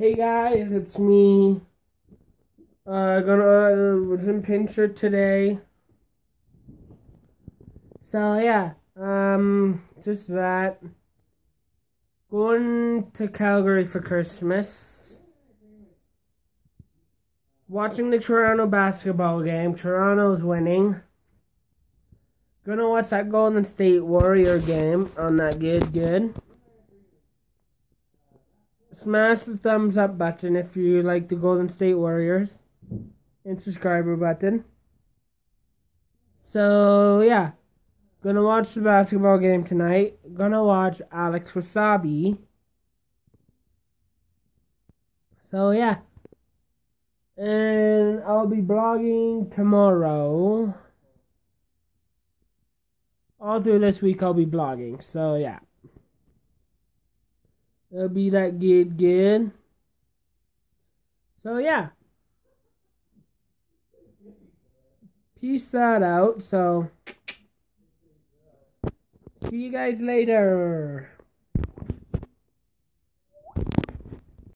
Hey guys, it's me. Uh, gonna uh, was in Pincher today. So yeah, um, just that. Going to Calgary for Christmas. Watching the Toronto basketball game. Toronto's winning. Gonna watch that Golden State Warrior game on that good good smash the thumbs up button if you like the Golden State Warriors and subscriber button. So yeah, gonna watch the basketball game tonight. Gonna watch Alex Wasabi. So yeah. And I'll be blogging tomorrow. All through this week I'll be blogging. So yeah. It'll be that good, good. So, yeah. Peace that out. So, see you guys later.